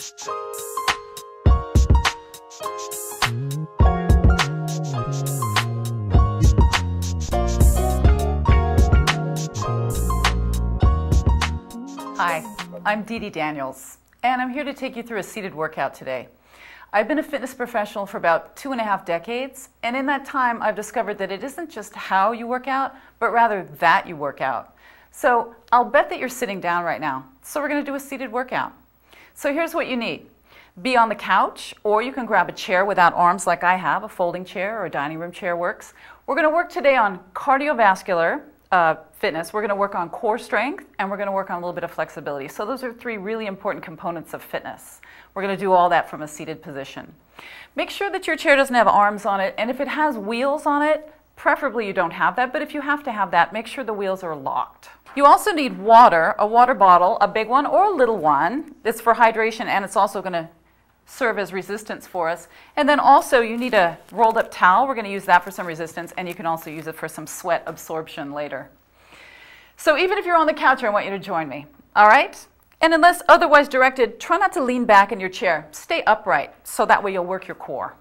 Hi, I'm Dee Dee Daniels, and I'm here to take you through a seated workout today. I've been a fitness professional for about two and a half decades, and in that time, I've discovered that it isn't just how you work out, but rather that you work out. So I'll bet that you're sitting down right now. So we're going to do a seated workout. So here's what you need. Be on the couch, or you can grab a chair without arms like I have, a folding chair or a dining room chair works. We're going to work today on cardiovascular uh, fitness. We're going to work on core strength, and we're going to work on a little bit of flexibility. So those are three really important components of fitness. We're going to do all that from a seated position. Make sure that your chair doesn't have arms on it, and if it has wheels on it, preferably you don't have that, but if you have to have that, make sure the wheels are locked. You also need water, a water bottle, a big one or a little one. It's for hydration and it's also going to serve as resistance for us. And then also you need a rolled up towel. We're going to use that for some resistance and you can also use it for some sweat absorption later. So even if you're on the couch, I want you to join me. All right? And unless otherwise directed, try not to lean back in your chair. Stay upright so that way you'll work your core.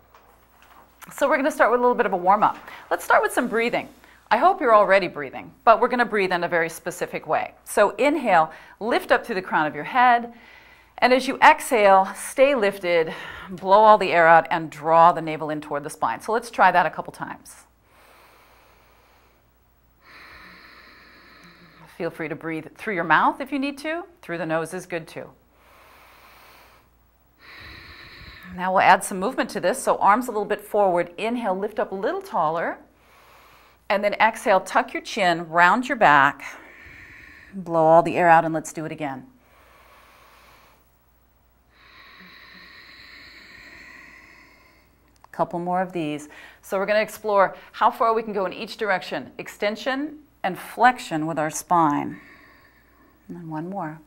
So we're going to start with a little bit of a warm up. Let's start with some breathing. I hope you're already breathing, but we're going to breathe in a very specific way. So inhale, lift up through the crown of your head. And as you exhale, stay lifted, blow all the air out, and draw the navel in toward the spine. So let's try that a couple times. Feel free to breathe through your mouth if you need to. Through the nose is good too. Now we'll add some movement to this. So arms a little bit forward. Inhale, lift up a little taller. And then exhale, tuck your chin, round your back, blow all the air out, and let's do it again. A couple more of these. So we're going to explore how far we can go in each direction extension and flexion with our spine. And then one more.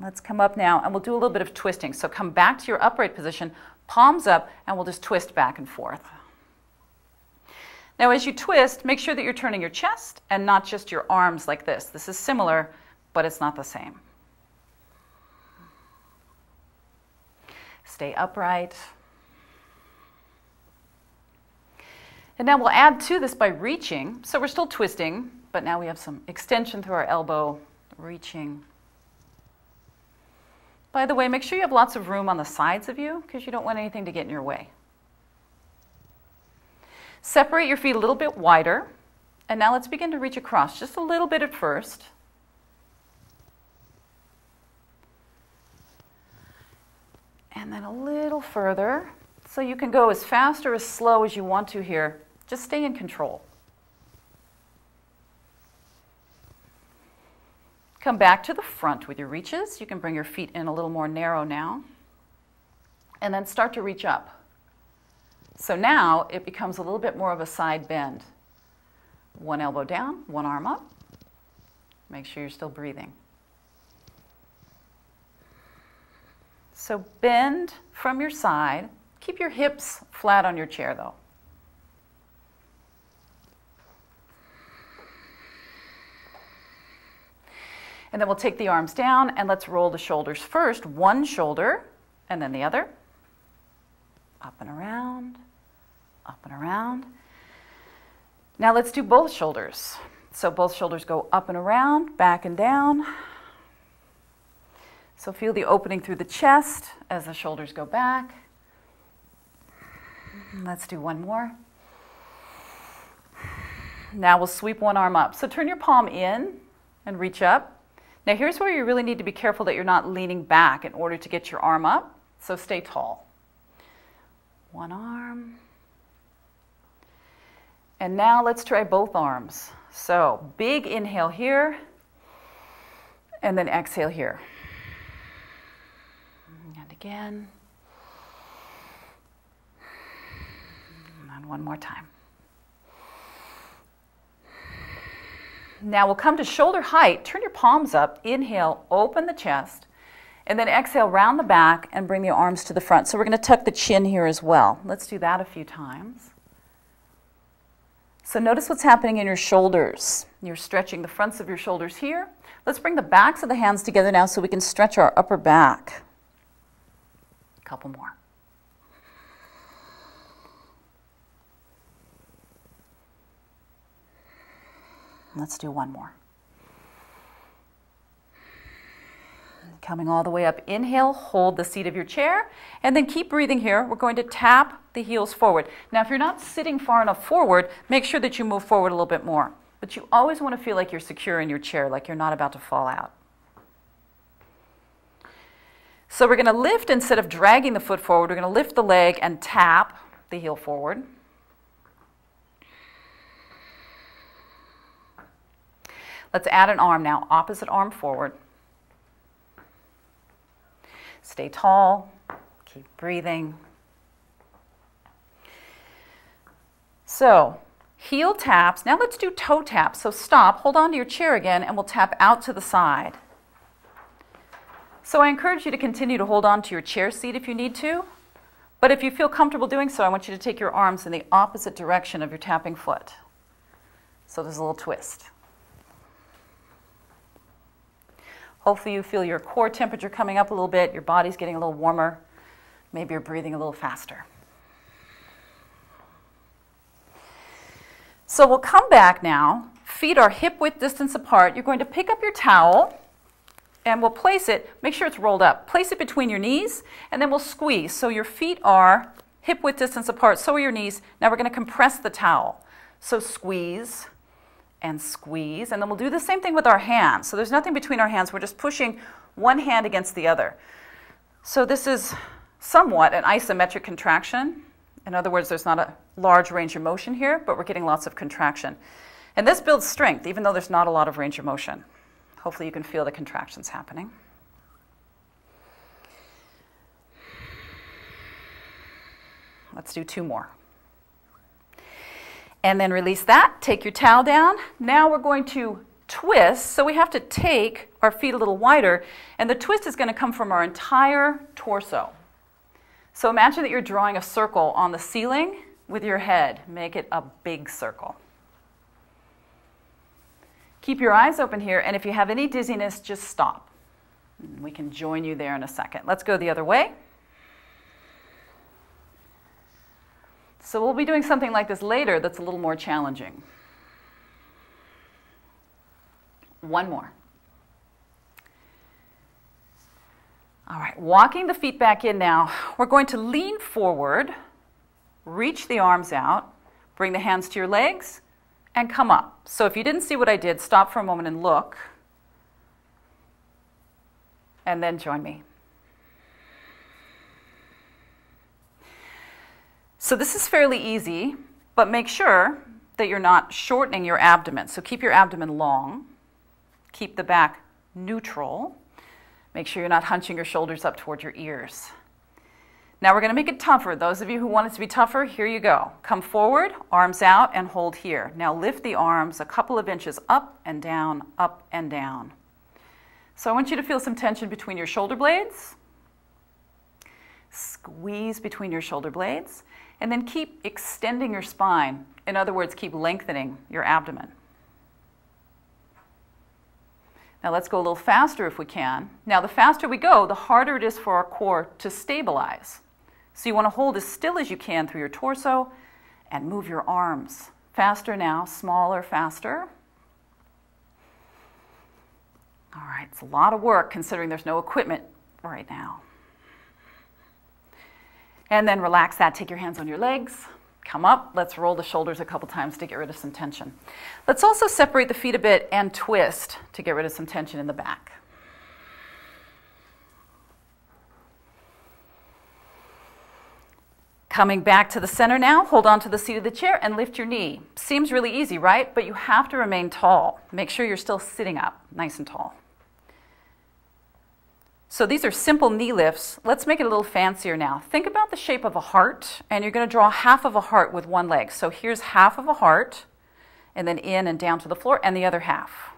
Let's come up now and we'll do a little bit of twisting. So come back to your upright position, palms up, and we'll just twist back and forth. Now, as you twist, make sure that you're turning your chest and not just your arms like this. This is similar, but it's not the same. Stay upright. And now we'll add to this by reaching. So we're still twisting, but now we have some extension through our elbow, reaching. By the way, make sure you have lots of room on the sides of you because you don't want anything to get in your way. Separate your feet a little bit wider. And now let's begin to reach across just a little bit at first. And then a little further. So you can go as fast or as slow as you want to here. Just stay in control. Come back to the front with your reaches. You can bring your feet in a little more narrow now. And then start to reach up. So now it becomes a little bit more of a side bend. One elbow down, one arm up. Make sure you're still breathing. So bend from your side. Keep your hips flat on your chair though. And then we'll take the arms down and let's roll the shoulders first. One shoulder and then the other. Up and around, up and around. Now let's do both shoulders. So both shoulders go up and around, back and down. So feel the opening through the chest as the shoulders go back. Let's do one more. Now we'll sweep one arm up. So turn your palm in and reach up. Now here's where you really need to be careful that you're not leaning back in order to get your arm up. So stay tall. One arm. And now let's try both arms. So big inhale here, and then exhale here. And again. And one more time. Now we'll come to shoulder height. Turn your palms up. Inhale, open the chest. And then exhale, round the back and bring the arms to the front. So we're going to tuck the chin here as well. Let's do that a few times. So notice what's happening in your shoulders. You're stretching the fronts of your shoulders here. Let's bring the backs of the hands together now so we can stretch our upper back. A couple more. Let's do one more. Coming all the way up, inhale, hold the seat of your chair, and then keep breathing here. We're going to tap the heels forward. Now, if you're not sitting far enough forward, make sure that you move forward a little bit more. But you always want to feel like you're secure in your chair, like you're not about to fall out. So we're going to lift instead of dragging the foot forward, we're going to lift the leg and tap the heel forward. Let's add an arm now, opposite arm forward. Stay tall, keep breathing. So, heel taps. Now let's do toe taps. So stop, hold on to your chair again, and we'll tap out to the side. So I encourage you to continue to hold on to your chair seat if you need to. But if you feel comfortable doing so, I want you to take your arms in the opposite direction of your tapping foot. So there's a little twist. Hopefully, you feel your core temperature coming up a little bit, your body's getting a little warmer, maybe you're breathing a little faster. So, we'll come back now. Feet are hip width distance apart. You're going to pick up your towel and we'll place it, make sure it's rolled up. Place it between your knees and then we'll squeeze. So, your feet are hip width distance apart, so are your knees. Now, we're going to compress the towel. So, squeeze and squeeze. And then we'll do the same thing with our hands. So there's nothing between our hands. We're just pushing one hand against the other. So this is somewhat an isometric contraction. In other words, there's not a large range of motion here, but we're getting lots of contraction. And this builds strength, even though there's not a lot of range of motion. Hopefully, you can feel the contractions happening. Let's do two more and then release that. Take your towel down. Now we're going to twist. So we have to take our feet a little wider, and the twist is going to come from our entire torso. So imagine that you're drawing a circle on the ceiling with your head. Make it a big circle. Keep your eyes open here, and if you have any dizziness, just stop. We can join you there in a second. Let's go the other way. So we'll be doing something like this later that's a little more challenging. One more. All right, walking the feet back in now. We're going to lean forward, reach the arms out, bring the hands to your legs, and come up. So if you didn't see what I did, stop for a moment and look, and then join me. So this is fairly easy, but make sure that you're not shortening your abdomen. So keep your abdomen long, keep the back neutral. Make sure you're not hunching your shoulders up toward your ears. Now we're going to make it tougher. Those of you who want it to be tougher, here you go. Come forward, arms out, and hold here. Now lift the arms a couple of inches up and down, up and down. So I want you to feel some tension between your shoulder blades. Squeeze between your shoulder blades. And then keep extending your spine. In other words, keep lengthening your abdomen. Now let's go a little faster if we can. Now the faster we go, the harder it is for our core to stabilize. So you want to hold as still as you can through your torso and move your arms. Faster now, smaller, faster. All right, it's a lot of work considering there's no equipment right now. And then relax that. Take your hands on your legs. Come up. Let's roll the shoulders a couple times to get rid of some tension. Let's also separate the feet a bit and twist to get rid of some tension in the back. Coming back to the center now, hold on to the seat of the chair and lift your knee. Seems really easy, right? But you have to remain tall. Make sure you're still sitting up, nice and tall. So these are simple knee lifts. Let's make it a little fancier now. Think about the shape of a heart, and you're going to draw half of a heart with one leg. So here's half of a heart, and then in and down to the floor, and the other half.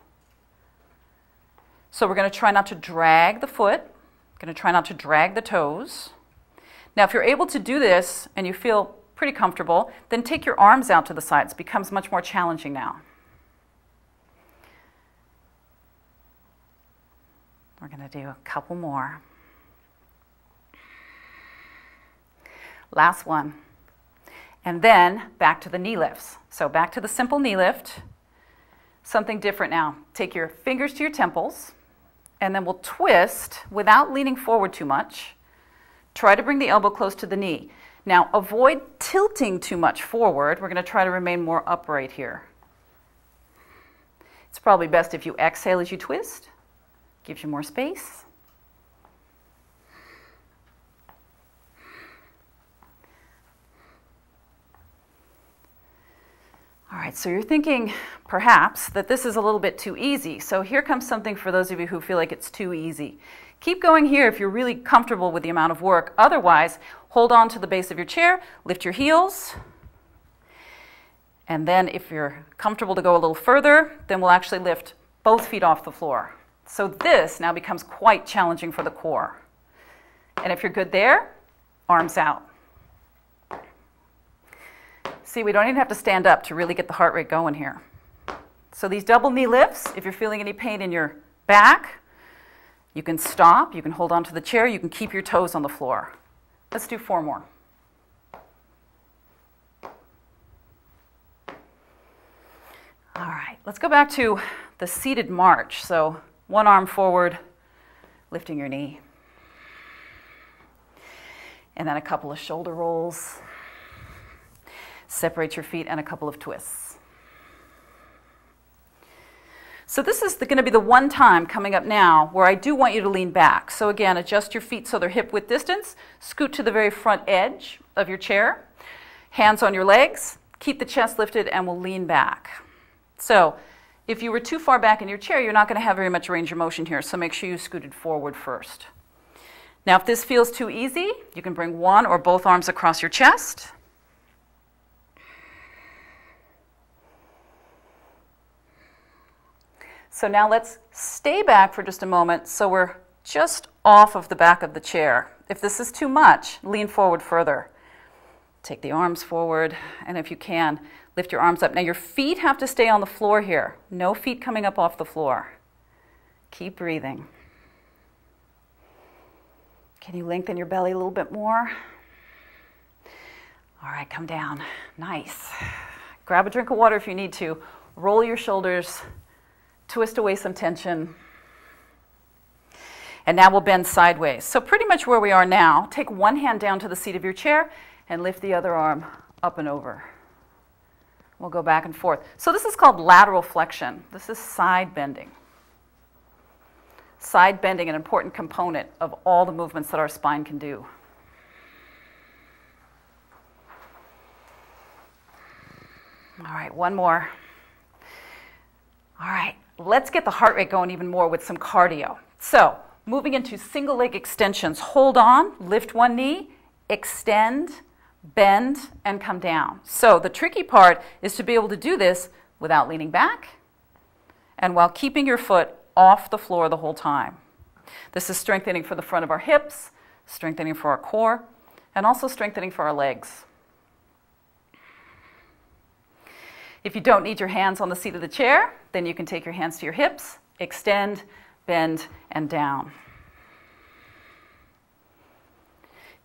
So we're going to try not to drag the foot, going to try not to drag the toes. Now, if you're able to do this and you feel pretty comfortable. Then take your arms out to the sides. It becomes much more challenging now. We're going to do a couple more. Last one. And then back to the knee lifts. So back to the simple knee lift. Something different now. Take your fingers to your temples, and then we'll twist without leaning forward too much. Try to bring the elbow close to the knee. Now, avoid tilting too much forward. We're going to try to remain more upright here. It's probably best if you exhale as you twist. Gives you more space. All right, so you're thinking perhaps that this is a little bit too easy. So here comes something for those of you who feel like it's too easy. Keep going here if you're really comfortable with the amount of work. Otherwise, hold on to the base of your chair, lift your heels, and then if you're comfortable to go a little further, then we'll actually lift both feet off the floor. So this now becomes quite challenging for the core. And if you're good there, arms out. See, we don't even have to stand up to really get the heart rate going here. So these double knee lifts, if you're feeling any pain in your back, you can stop, you can hold onto the chair, you can keep your toes on the floor. Let's do four more. All right, let's go back to the seated march. So one arm forward, lifting your knee. And then a couple of shoulder rolls. Separate your feet and a couple of twists. So this is going to be the one time coming up now where I do want you to lean back. So again, adjust your feet so they're hip width distance. Scoot to the very front edge of your chair. Hands on your legs. Keep the chest lifted and we'll lean back. So if you were too far back in your chair, you're not going to have very much range of motion here. So make sure you scooted forward first. Now, if this feels too easy, you can bring one or both arms across your chest. So now let's stay back for just a moment so we're just off of the back of the chair. If this is too much, lean forward further. Take the arms forward, and if you can, lift your arms up. Now your feet have to stay on the floor here. No feet coming up off the floor. Keep breathing. Can you lengthen your belly a little bit more? All right, come down. Nice. Grab a drink of water if you need to. Roll your shoulders twist away some tension. And now we'll bend sideways. So pretty much where we are now, take one hand down to the seat of your chair and lift the other arm up and over. We'll go back and forth. So this is called lateral flexion. This is side bending. Side bending, an important component of all the movements that our spine can do. All right, one more. All right, let's get the heart rate going even more with some cardio. So, moving into single leg extensions. Hold on, lift one knee, extend, bend, and come down. So, the tricky part is to be able to do this without leaning back and while keeping your foot off the floor the whole time. This is strengthening for the front of our hips, strengthening for our core, and also strengthening for our legs. If you don't need your hands on the seat of the chair, then you can take your hands to your hips, extend, bend, and down.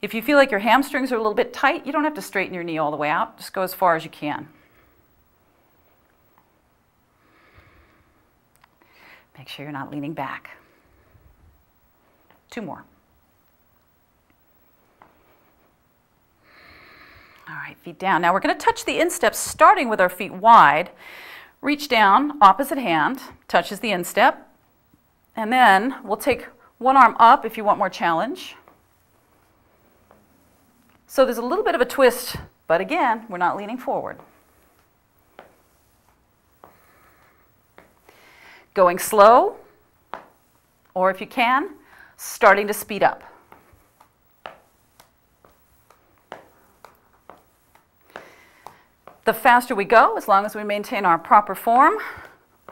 If you feel like your hamstrings are a little bit tight, you don't have to straighten your knee all the way out. Just go as far as you can. Make sure you're not leaning back. Two more. All right, feet down. Now we're going to touch the instep starting with our feet wide. Reach down, opposite hand, touches the instep. And then we'll take one arm up if you want more challenge. So there's a little bit of a twist, but again, we're not leaning forward. Going slow, or if you can, starting to speed up. The faster we go, as long as we maintain our proper form,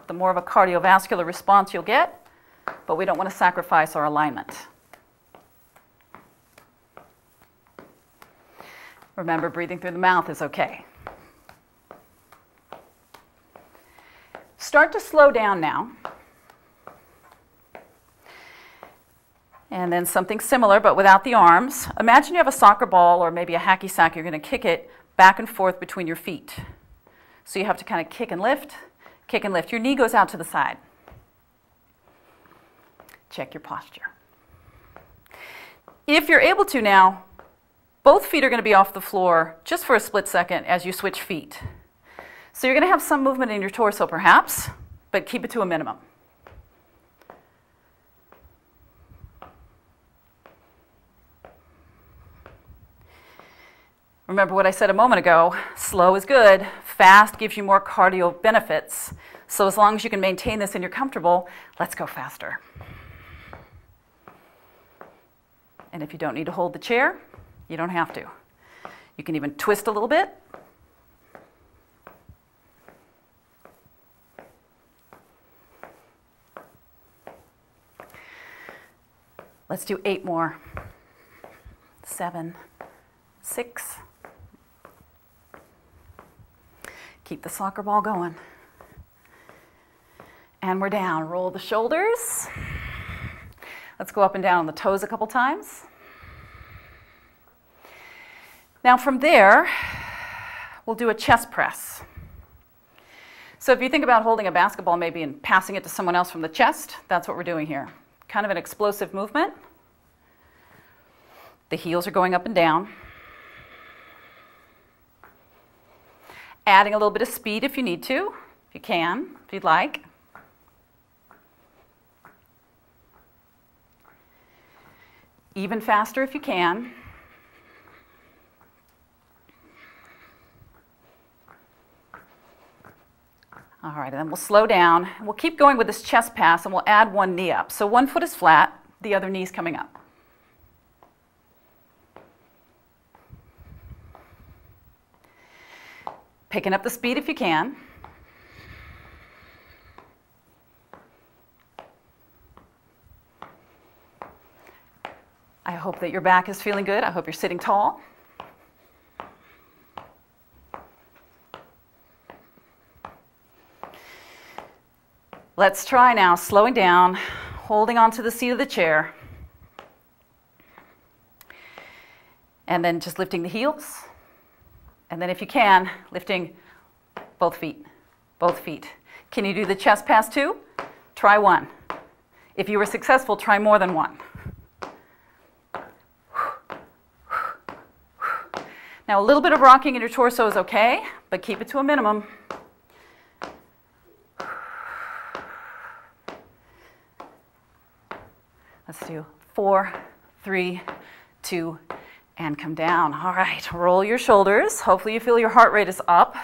the more of a cardiovascular response you'll get, but we don't want to sacrifice our alignment. Remember, breathing through the mouth is okay. Start to slow down now. And then something similar, but without the arms. Imagine you have a soccer ball or maybe a hacky sack. You're going to kick it back and forth between your feet. So you have to kind of kick and lift, kick and lift. Your knee goes out to the side. Check your posture. If you're able to now, both feet are going to be off the floor just for a split second as you switch feet. So you're going to have some movement in your torso perhaps, but keep it to a minimum. Remember what I said a moment ago slow is good, fast gives you more cardio benefits. So, as long as you can maintain this and you're comfortable, let's go faster. And if you don't need to hold the chair, you don't have to. You can even twist a little bit. Let's do eight more. Seven, six, Keep the soccer ball going. And we're down. Roll the shoulders. Let's go up and down on the toes a couple times. Now, from there, we'll do a chest press. So, if you think about holding a basketball maybe and passing it to someone else from the chest, that's what we're doing here. Kind of an explosive movement. The heels are going up and down. adding a little bit of speed if you need to, if you can, if you'd like. Even faster if you can. All right, and then we'll slow down. We'll keep going with this chest pass and we'll add one knee up. So one foot is flat, the other knee is coming up. Picking up the speed if you can. I hope that your back is feeling good. I hope you're sitting tall. Let's try now, slowing down, holding onto the seat of the chair, and then just lifting the heels. And then if you can, lifting both feet, both feet. Can you do the chest pass too? Try one. If you were successful, try more than one. Now, a little bit of rocking in your torso is okay, but keep it to a minimum. Let's do four, three, two, and come down. All right, roll your shoulders. Hopefully you feel your heart rate is up.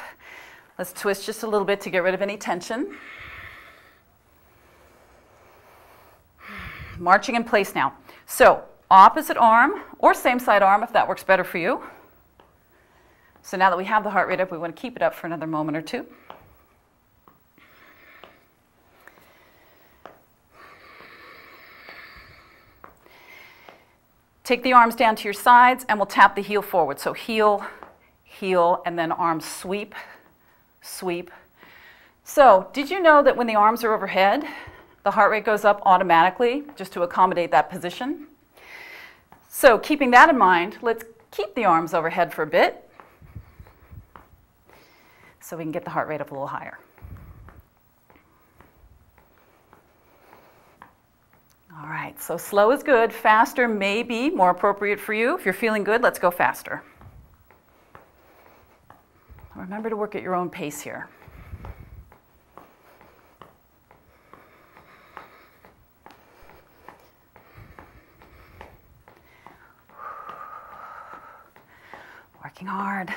Let's twist just a little bit to get rid of any tension. Marching in place now. So, opposite arm or same side arm if that works better for you. So now that we have the heart rate up, we want to keep it up for another moment or two. Take the arms down to your sides and we'll tap the heel forward. So heel, heel, and then arms sweep, sweep. So did you know that when the arms are overhead, the heart rate goes up automatically just to accommodate that position? So keeping that in mind, let's keep the arms overhead for a bit so we can get the heart rate up a little higher. All right, so slow is good. Faster may be more appropriate for you. If you're feeling good, let's go faster. Remember to work at your own pace here. Working hard,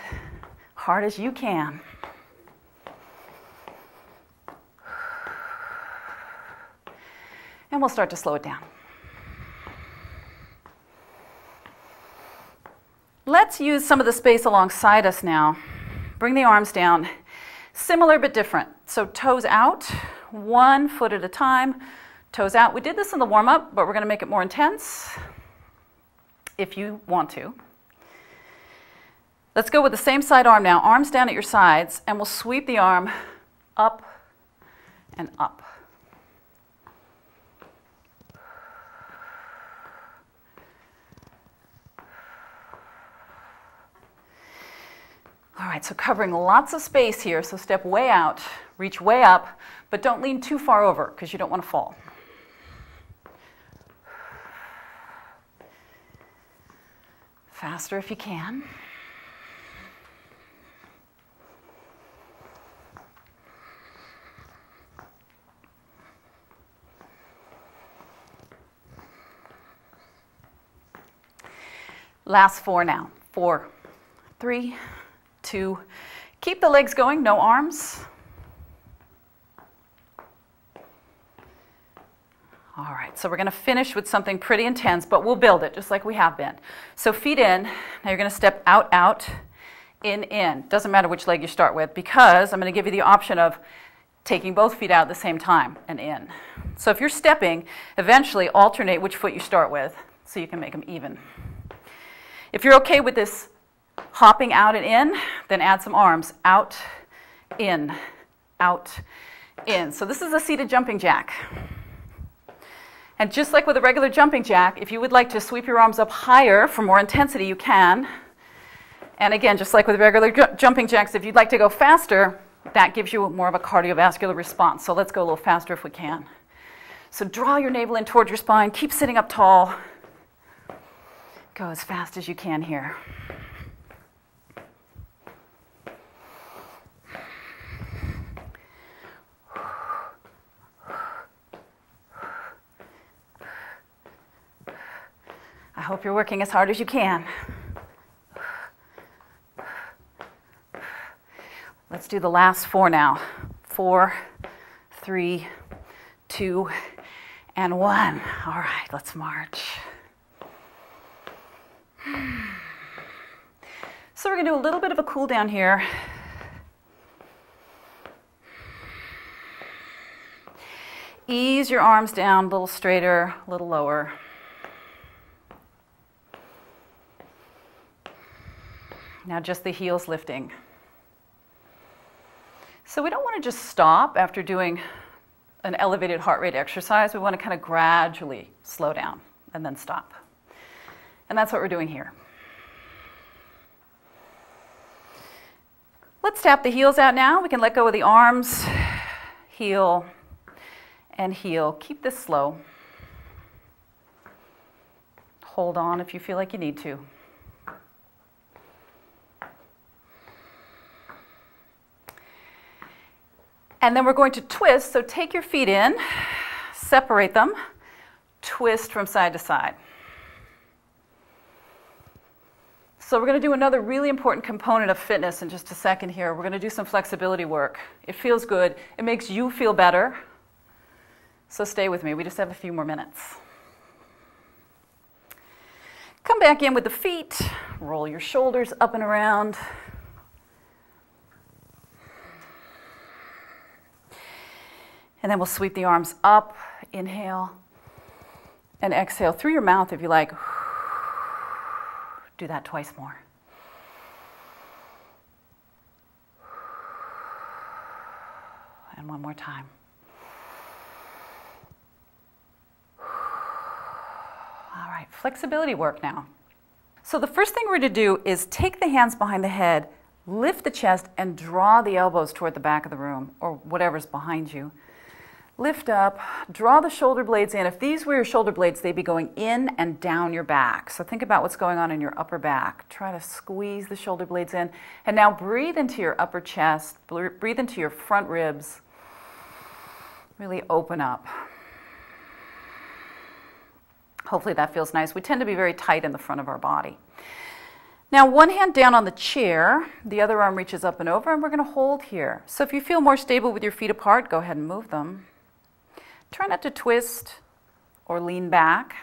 hard as you can. and we'll start to slow it down. Let's use some of the space alongside us now. Bring the arms down, similar but different. So toes out, one foot at a time, toes out. We did this in the warm up, but we're going to make it more intense if you want to. Let's go with the same side arm now. Arms down at your sides, and we'll sweep the arm up and up. All right, so covering lots of space here. So step way out, reach way up, but don't lean too far over because you don't want to fall. Faster if you can. Last four now. Four, three, two. Keep the legs going, no arms. All right, so we're going to finish with something pretty intense, but we'll build it just like we have been. So feet in. Now you're going to step out, out, in, in. Doesn't matter which leg you start with because I'm going to give you the option of taking both feet out at the same time and in. So if you're stepping, eventually alternate which foot you start with so you can make them even. If you're okay with this hopping out and in, then add some arms. Out, in, out, in. So this is a seated jumping jack. And just like with a regular jumping jack, if you would like to sweep your arms up higher for more intensity, you can. And again, just like with regular ju jumping jacks, if you'd like to go faster, that gives you more of a cardiovascular response. So let's go a little faster if we can. So draw your navel in towards your spine. Keep sitting up tall. Go as fast as you can here. Hope you're working as hard as you can. Let's do the last four now. Four, three, two, and one. All right, let's march. So we're to do a little bit of a cool down here. Ease your arms down a little straighter, a little lower. Now just the heels lifting. So we don't want to just stop after doing an elevated heart rate exercise. We want to kind of gradually slow down and then stop. And that's what we're doing here. Let's tap the heels out now. We can let go of the arms, heel, and heel. Keep this slow. Hold on if you feel like you need to. And then we're going to twist, so take your feet in, separate them, twist from side to side. So we're going to do another really important component of fitness in just a second here. We're going to do some flexibility work. It feels good. It makes you feel better. So stay with me. We just have a few more minutes. Come back in with the feet. Roll your shoulders up and around. And then we'll sweep the arms up, inhale, and exhale through your mouth if you like. Do that twice more. And one more time. All right, flexibility work now. So the first thing we're going to do is take the hands behind the head, lift the chest, and draw the elbows toward the back of the room or whatever's behind you. Lift up, draw the shoulder blades in. If these were your shoulder blades, they'd be going in and down your back. So think about what's going on in your upper back. Try to squeeze the shoulder blades in. And now breathe into your upper chest, breathe into your front ribs. Really open up. Hopefully that feels nice. We tend to be very tight in the front of our body. Now, one hand down on the chair, the other arm reaches up and over, and we're going to hold here. So if you feel more stable with your feet apart, go ahead and move them. Try not to twist or lean back.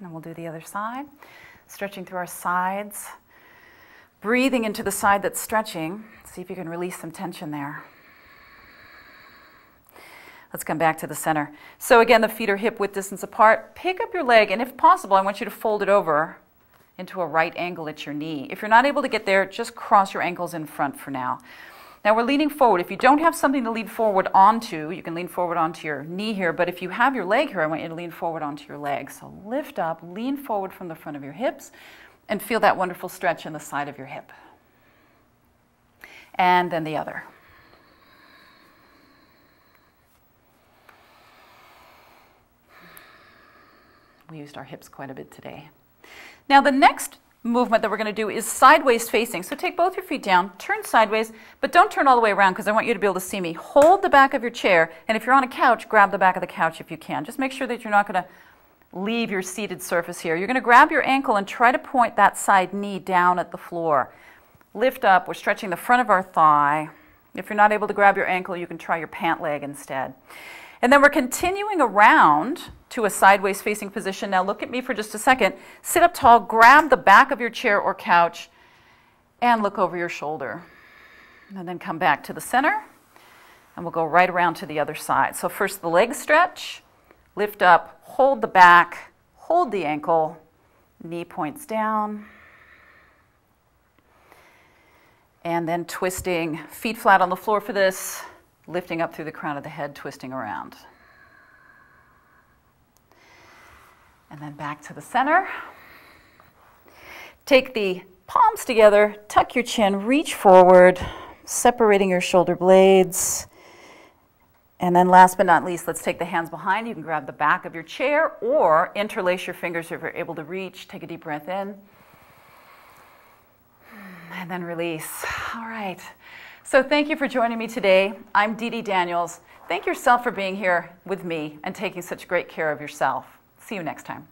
And we'll do the other side. Stretching through our sides. Breathing into the side that's stretching. See if you can release some tension there. Let's come back to the center. So again, the feet are hip width distance apart. Pick up your leg, and if possible, I want you to fold it over into a right angle at your knee. If you're not able to get there, just cross your ankles in front for now. Now we're leaning forward. If you don't have something to lean forward onto, you can lean forward onto your knee here, but if you have your leg here, I want you to lean forward onto your leg. So lift up, lean forward from the front of your hips, and feel that wonderful stretch in the side of your hip. And then the other. We used our hips quite a bit today. Now the next movement that we're going to do is sideways facing. So take both your feet down, turn sideways, but don't turn all the way around because I want you to be able to see me. Hold the back of your chair, and if you're on a couch, grab the back of the couch if you can. Just make sure that you're not going to leave your seated surface here. You're going to grab your ankle and try to point that side knee down at the floor. Lift up. We're stretching the front of our thigh. If you're not able to grab your ankle, you can try your pant leg instead. And then we're continuing around to a sideways facing position. Now look at me for just a second. Sit up tall, grab the back of your chair or couch, and look over your shoulder. And then come back to the center, and we'll go right around to the other side. So first the leg stretch, lift up, hold the back, hold the ankle, knee points down. And then twisting, feet flat on the floor for this, lifting up through the crown of the head, twisting around. And then back to the center. Take the palms together, tuck your chin, reach forward, separating your shoulder blades. And then last but not least, let's take the hands behind. You can grab the back of your chair or interlace your fingers if you're able to reach. Take a deep breath in. And then release. All right. So thank you for joining me today. I'm Dee Dee Daniels. Thank yourself for being here with me and taking such great care of yourself. See you next time.